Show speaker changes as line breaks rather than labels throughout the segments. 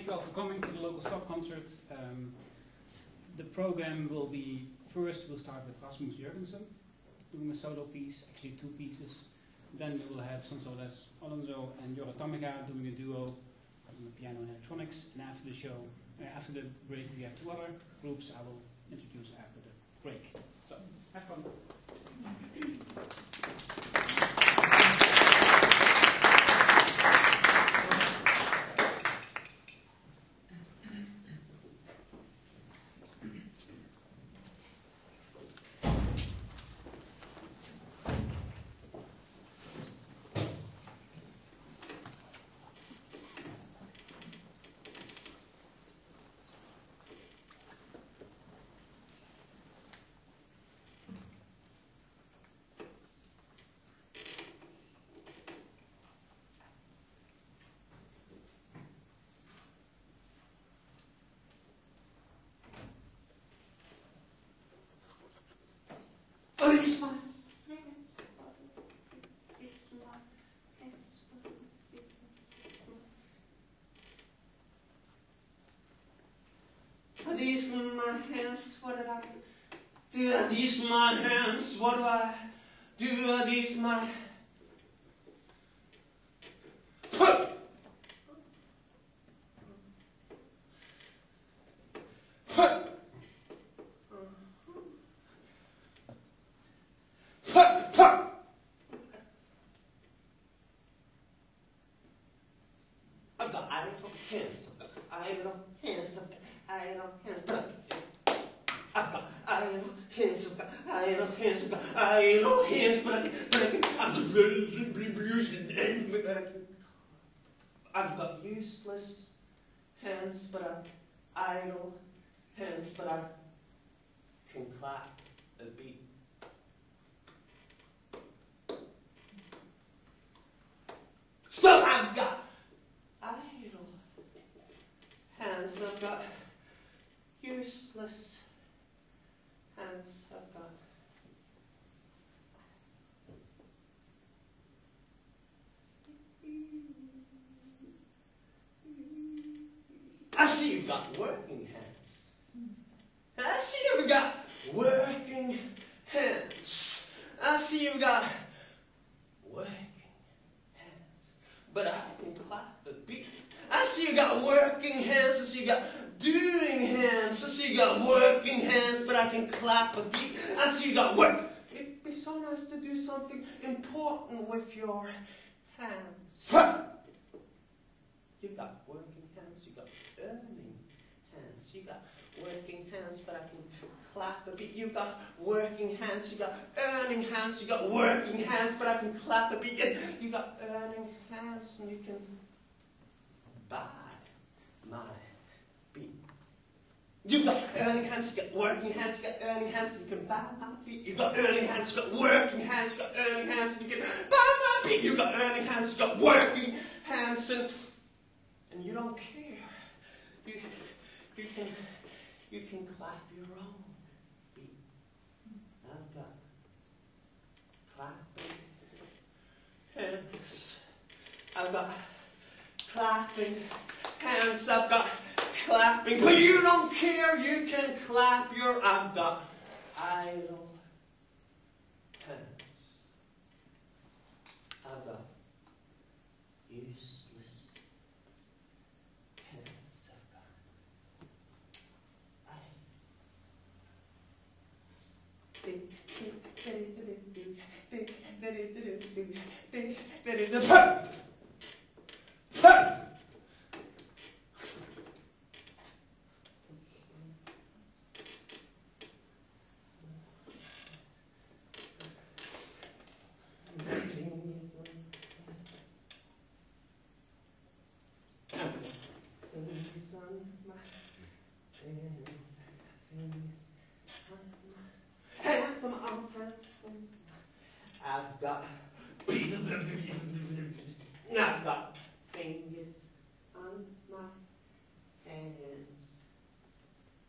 Thank you all for coming to the local stock concert. Um, the program will be first we'll start with Rasmus Jurgensen doing a solo piece, actually two pieces. Then we will have Sonsoles Alonso and Jora Tamega doing a duo on the piano and electronics. And after the show, uh, after the break, we have two other groups I will introduce after the break. So have fun.
These my hands? What did I do? Are these my hands? What do I do? These my I've got idle hands. Idle hands. Idle hands. I've got idle hands. I've got idle hands. I've got idle hands. But I can, but I can, I've got useless hands, but I'm idle hands, but I can clap a beat. Still, I've got idle hands. I've got useless hands. I've got. I see you've got working hands. I see you've got working hands. I see you've got working hands. But I can clap the beat. I see you've got working hands. I see you've got doing hands. I see you've got working hands, but I can clap a beat. I see you've got work. It'd be so nice to do something important with your hands. You've got working hands. You got earning hands. You got working hands, but I can clap a beat. You got working hands. You got earning hands. You got working hands, but I can clap a beat. You got earning hands, and you can buy my beat. You got earning hands, you got working hands, you got earning hands, and you can buy my beat. You got earning hands, you got working hands, you got earning hands, and you can buy my beat. You got earning hands, you got working hands, and and you don't care. You you can you can clap your own beat. I've got clapping hands. I've got clapping hands. I've got clapping, but you don't care. You can clap your. I've got idle hands. I've got useless hands. I've got. I. I've got pieces of I've got fingers on my hands.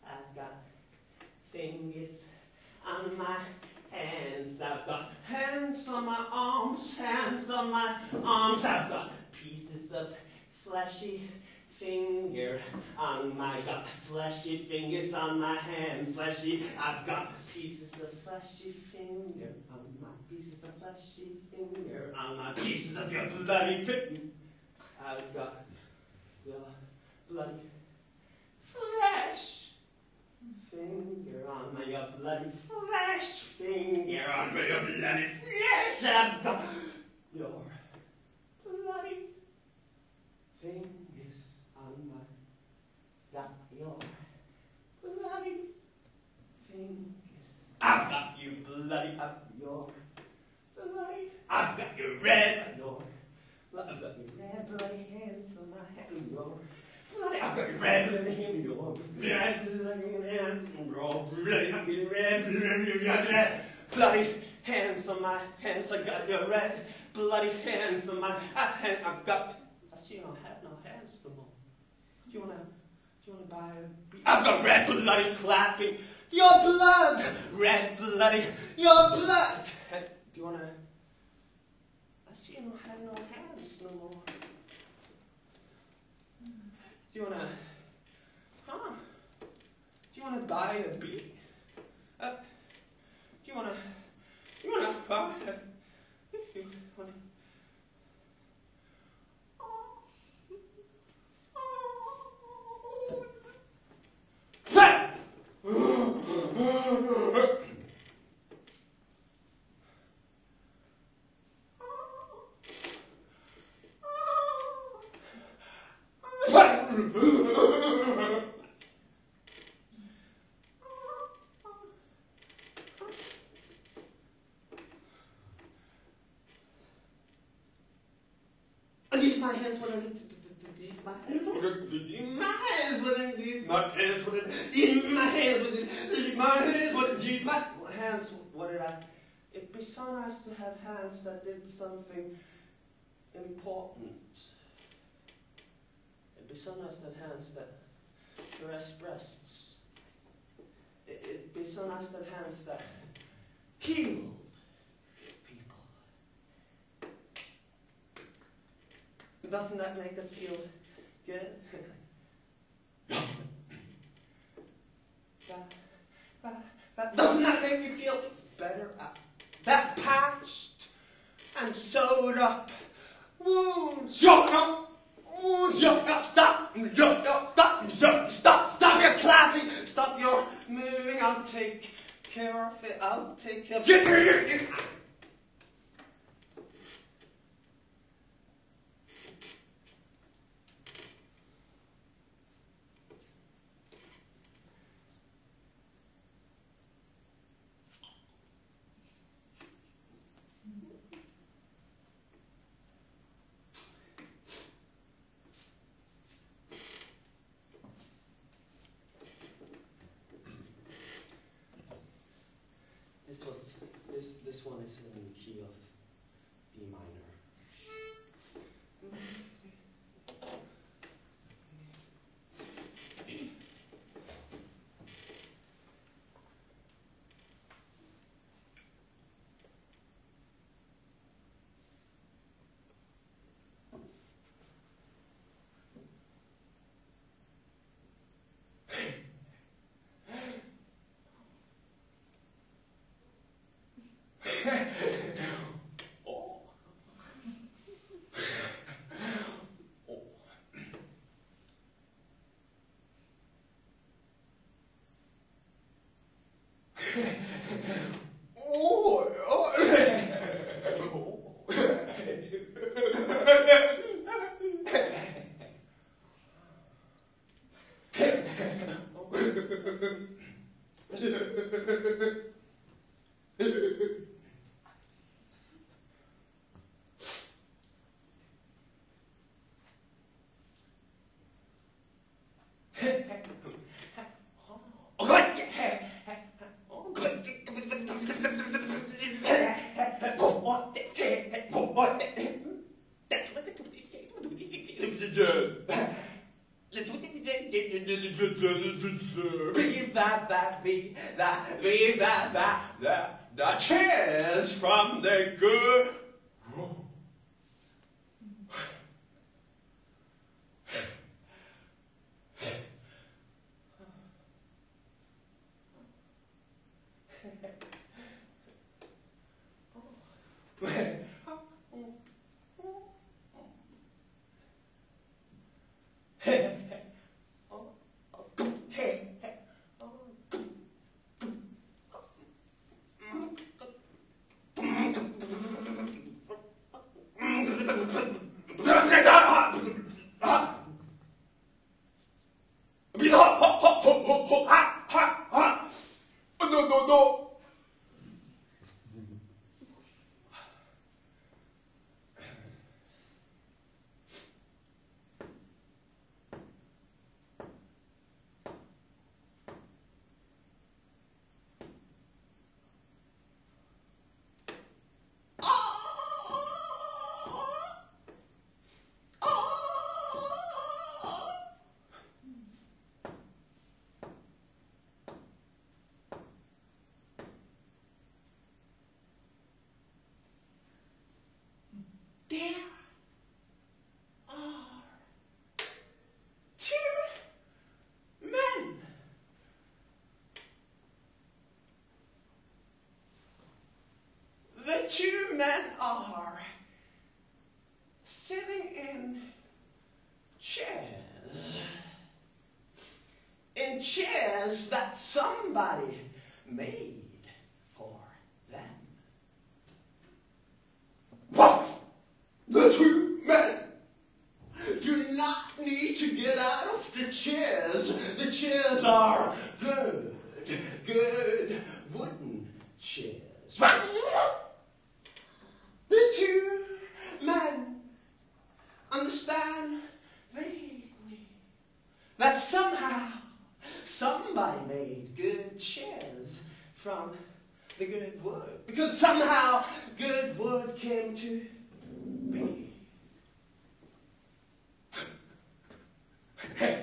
I've got fingers on my hands. I've got hands on my arms, hands on my arms. I've got pieces of fleshy finger um, on my got fleshy fingers on my hand, fleshy. I've got pieces of fleshy finger on my pieces of fleshy finger on my pieces of your bloody fit. I've got your bloody flesh finger on my your bloody flesh finger on my your bloody flesh. I've got your fingers on my got your bloody fingers. I've got you bloody up your bloody. I've got your red your. I've got your red bloody hands on my hand your. Bloody, I've got your red bloody hands your red bloody hands your bloody. I've got your red bloody you red bloody hands on my hands. I got your red bloody hands on my hand. I've got. I see you don't have no hands no more. Do you wanna? Do you wanna buy a? I've got red bloody clapping. Your blood, red bloody, your blood. Do you wanna? I see you don't have no hands no more. Do you wanna? Huh? Do you wanna buy a beat? Uh, do you wanna? Do you wanna buy a? If you wanna. These my hands what are these my hands what are these my hands what are these my hands what are these my hands what are these my hands what are these my hands what did I it'd be so nice to have hands that did something important. Be so nice to have hands that caress breasts. It- It'd be so nice to have hands that healed people. Doesn't that make us feel good? That- that- Doesn't that make you feel better? That patched and sewed up wounds. Shut up! Wounds. Shut up! Stop! Shut up! Stop! Stop! Stop! Stop your clapping! Stop your moving! I'll take care of it. I'll take care of it. Oh, The cheers from the good. Two men are sitting in chairs. In chairs that somebody made for them. What? The two men do not need to get out of the chairs. The chairs are good, good wooden chairs. The two men understand vaguely that somehow somebody made good chairs from the good wood. Because somehow good wood came to be.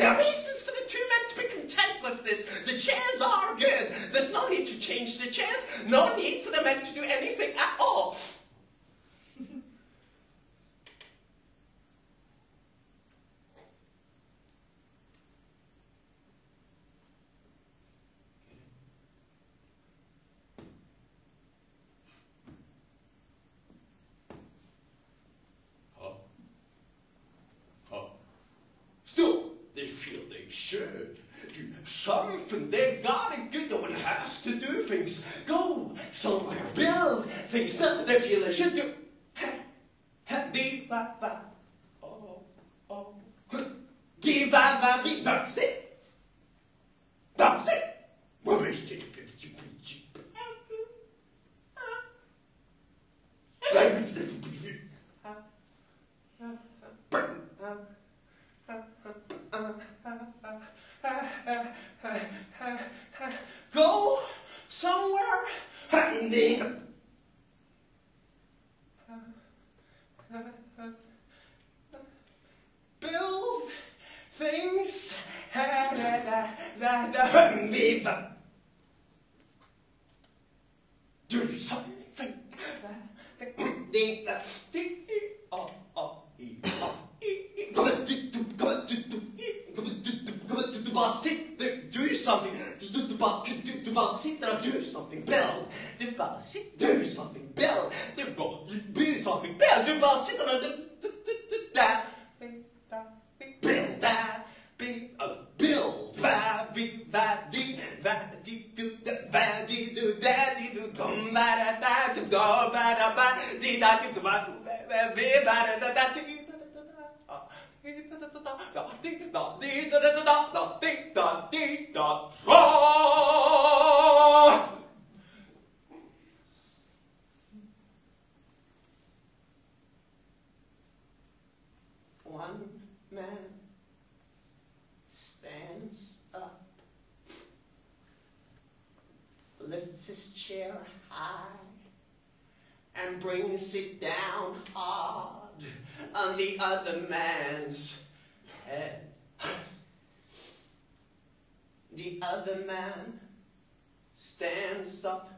There are reasons for the two men to be content with this. The chairs are good. There's no need to change the chairs. No need for the men to do anything at all. Still, they feel they should do something. They've got to do. No one has to do things. Go somewhere, build things that feel they should do. Dee va va. Oh, oh. Dee va va dee. That's it. That's it. Go du, du, där. Build that, be a build, ah. Da, da, da, da, da, di, da, di, da, da, da, da, da, di, da, di, da, ah. One man stands up, lifts his chair high, and brings it down hard on the other man's head. The other man stands up,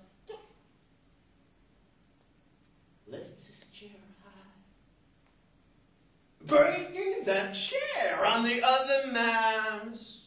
lifts his chair high, breaking that chair on the other man's.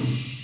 Thank you.